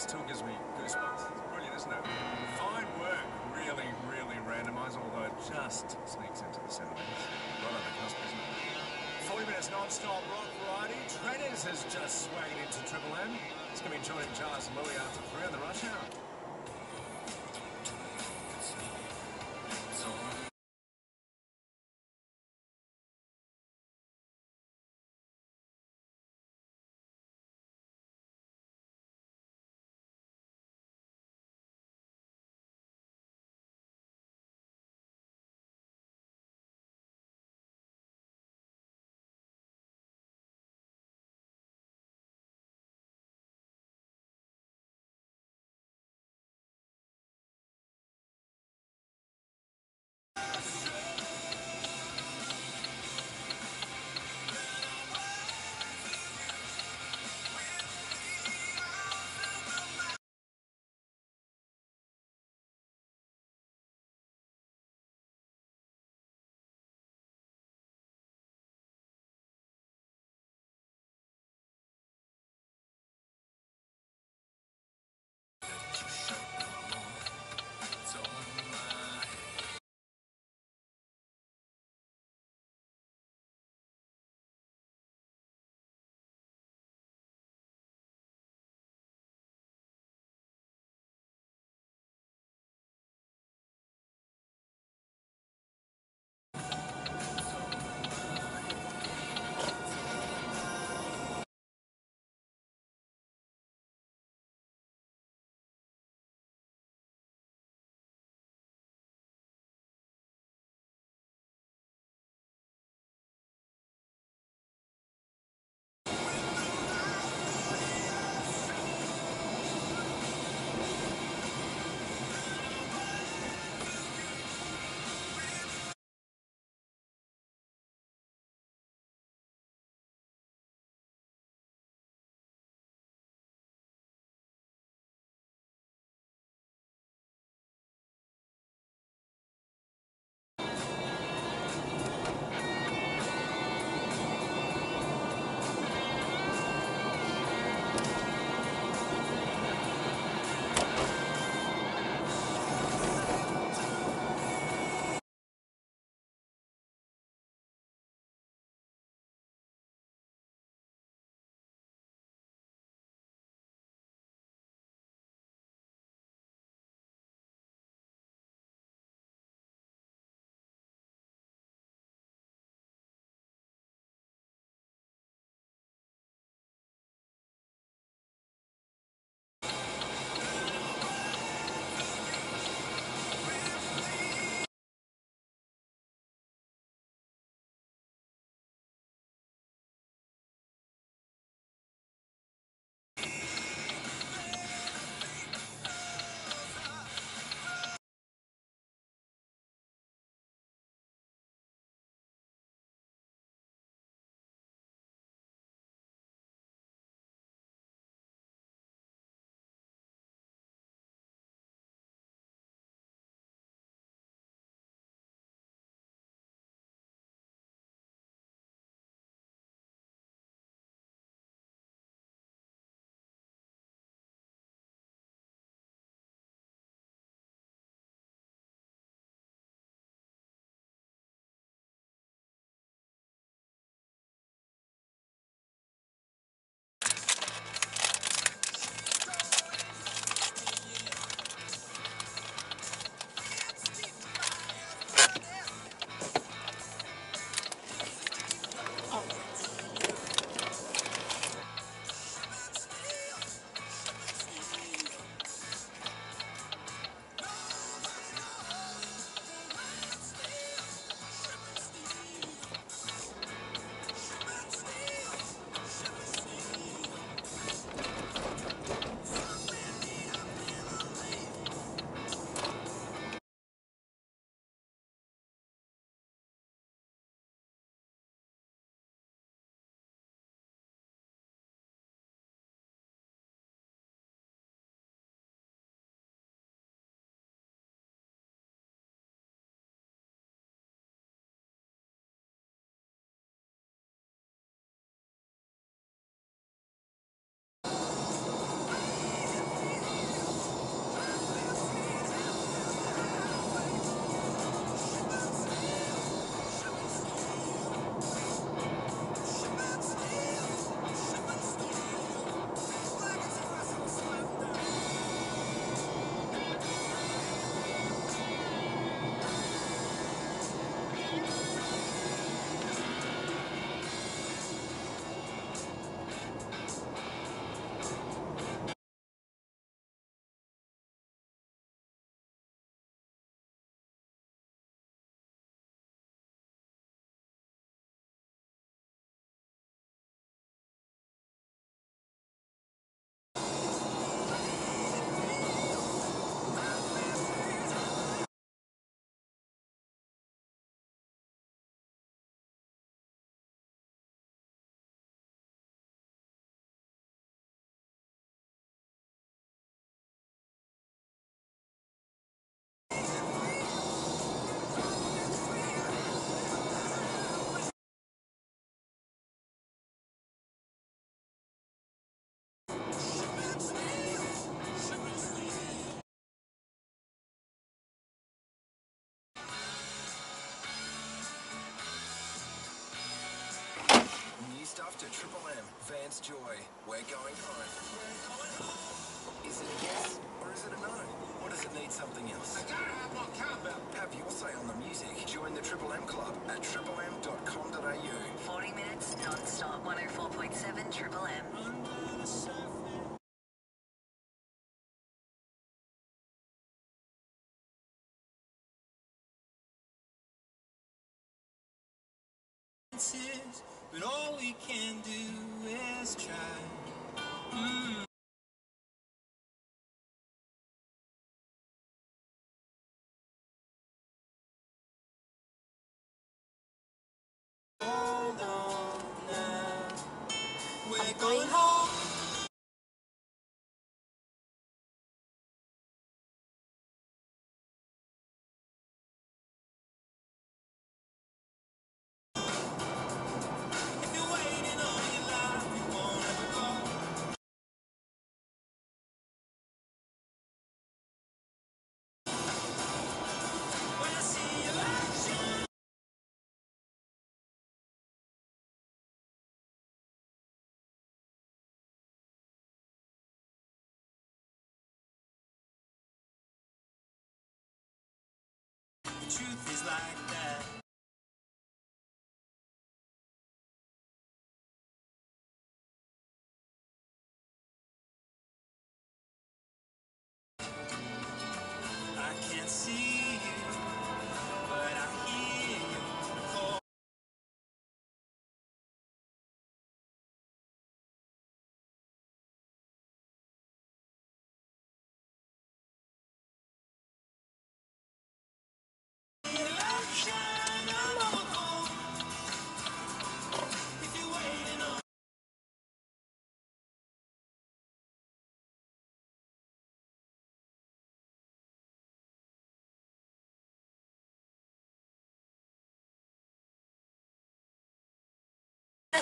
still gives me goosebumps. It's brilliant, isn't it? Fine work. Really, really randomised, although it just sneaks into the centimetres. Right on the cusp, isn't it? 40 minutes non-stop rock variety. Trainers has just swagged into Triple M. It's going to be joining Charles Louis after three on the rush hour. Stuff to Triple M. Vance Joy. We're going home. We're going home. Is it a yes or is it a no? Or does it need something else? I gotta have my cowbell. Have your say on the music. Join the Triple M Club at triplem.com.au. 40 minutes non-stop 104.7 Triple M. But all we can do is try. Mm. Hold on now. We're going home. Truth is like that.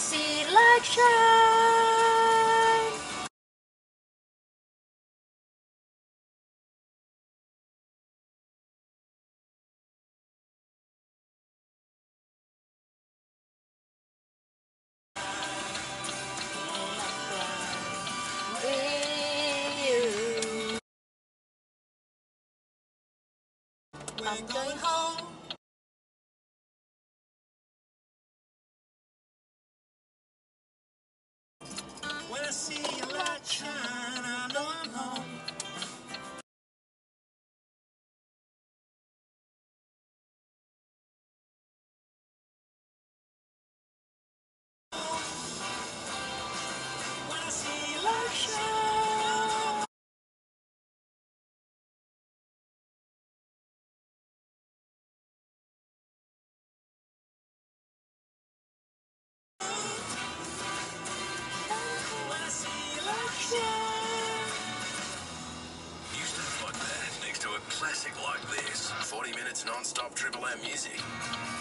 I see light shine. We're going home. Minutes non-stop Triple M music.